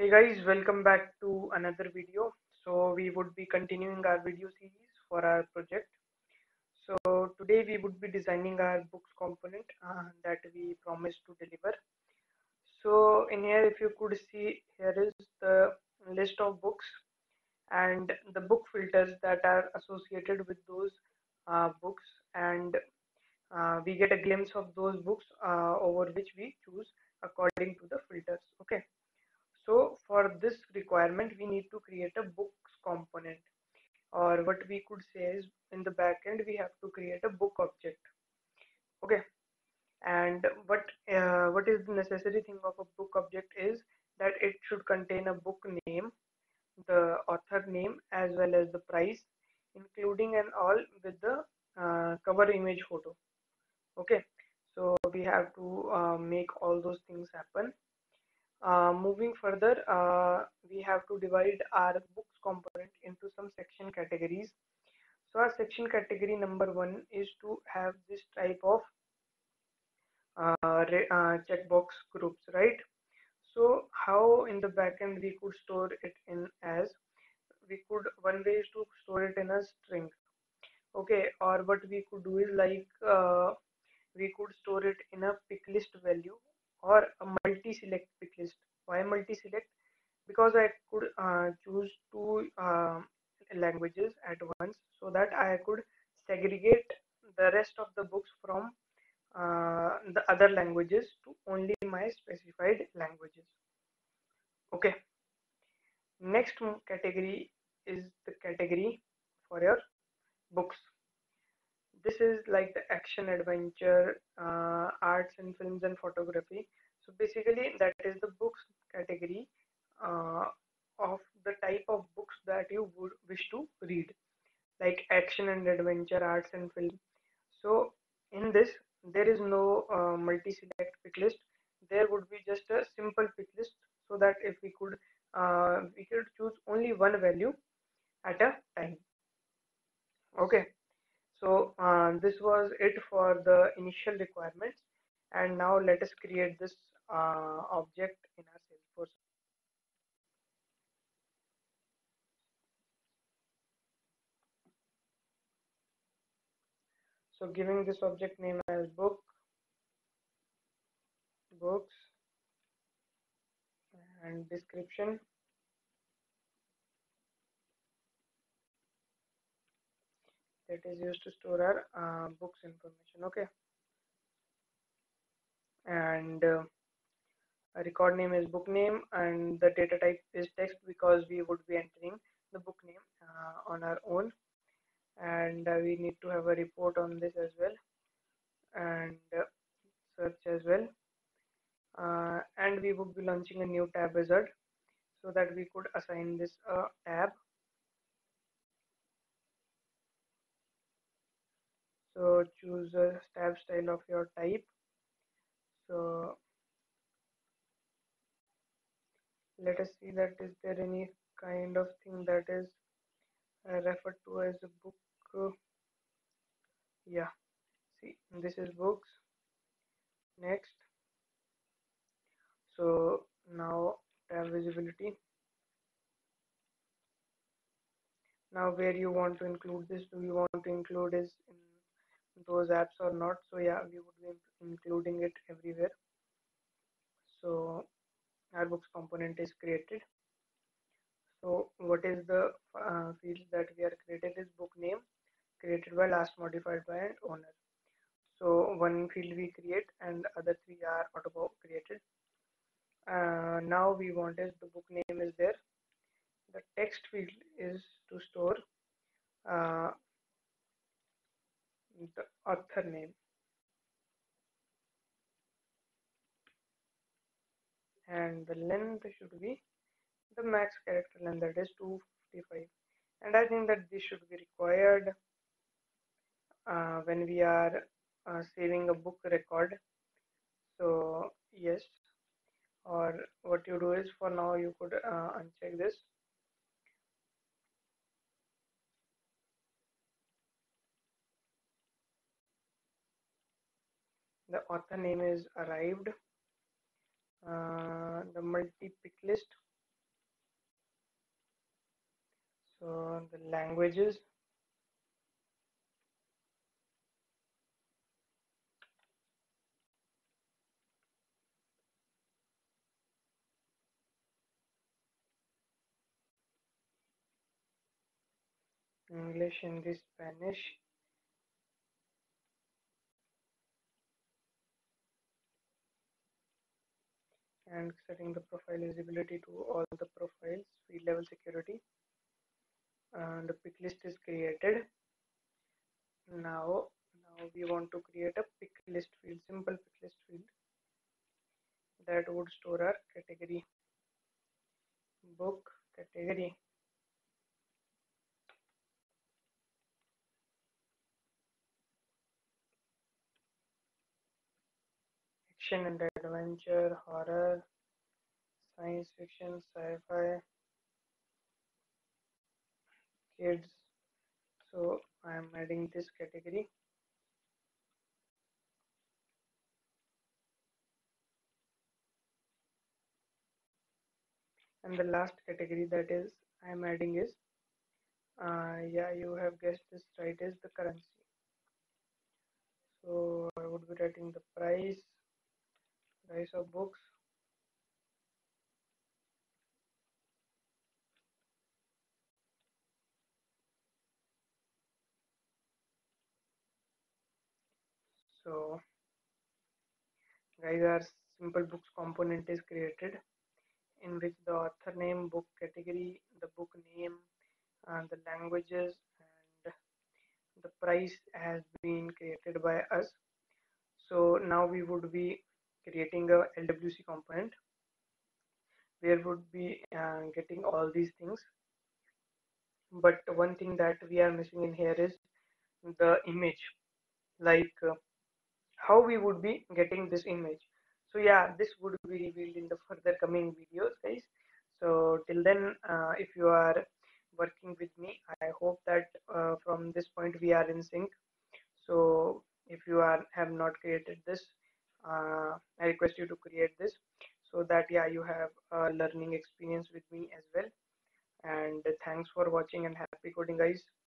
Hey guys, welcome back to another video. So we would be continuing our video series for our project. So today we would be designing our books component uh, that we promised to deliver. So in here, if you could see, here is the list of books and the book filters that are associated with those uh, books and uh, we get a glimpse of those books uh, over which we choose according to the filters okay for this requirement, we need to create a books component or what we could say is in the backend, we have to create a book object. Okay. And what uh, what is the necessary thing of a book object is that it should contain a book name, the author name as well as the price, including and all with the uh, cover image photo. Okay. So we have to uh, make all those things happen uh, moving further, uh, we have to divide our books component into some section categories. So our section category number one is to have this type of uh, uh, checkbox groups, right? So how in the backend we could store it in as we could one way is to store it in a string okay or what we could do is like uh, we could store it in a pick list value or a multi-select pick list. Why multi-select? Because I could uh, choose two uh, languages at once so that I could segregate the rest of the books from uh, the other languages to only my specified languages. Okay. Next category is the category for your books this is like the action adventure uh, arts and films and photography. So basically that is the books category uh, of the type of books that you would wish to read like action and adventure arts and film. So in this there is no uh, multi-select pick list there would be just a simple pick list so that if we could uh, we could choose only one value at a time okay so uh, this was it for the initial requirements and now let us create this uh, object in our Salesforce. So giving this object name as book, books and description that is used to store our uh, books information okay? And uh, record name is book name and the data type is text because we would be entering the book name uh, on our own. And uh, we need to have a report on this as well and uh, search as well. Uh, and we would be launching a new tab wizard so that we could assign this a tab so choose a tab style of your type. So let us see that is there any kind of thing that is uh, referred to as a book? Yeah. See this is books. Next. So now tab visibility. Now where you want to include this do you want to include is in those apps or not. So yeah we would be including it everywhere. So our books component is created. So what is the uh, field that we are created is book name created by last modified by an owner. So one field we create and other three are auto created. Uh, now we want is the book name is there. The text field is to store uh, the author name and the length should be the max character length that is 255 and I think that this should be required uh, when we are uh, saving a book record. So yes. Or what you do is for now you could uh, uncheck this the author name is arrived. Uh, the multi-pick list. So the languages. English, Hindi, Spanish. And setting the profile visibility to all the profiles, field level security. And the pick list is created. Now, now we want to create a pick list field, simple pick list field that would store our category, book category action and adventure, horror, science fiction, sci-fi, kids. So I am adding this category. And the last category that is I am adding is, uh, yeah, you have guessed this right, is the currency. So I would be writing the price price of books. So guys our simple books component is created in which the author name book category the book name and the languages and the price has been created by us. So now we would be creating a LWC component where would be uh, getting all these things. But one thing that we are missing in here is the image. Like uh, how we would be getting this image. So yeah this would be revealed in the further coming videos guys. So till then uh, if you are working with me i hope that uh, from this point we are in sync. So if you are have not created this Uh, I request you to create this so that yeah you have a learning experience with me as well. And thanks for watching and happy coding guys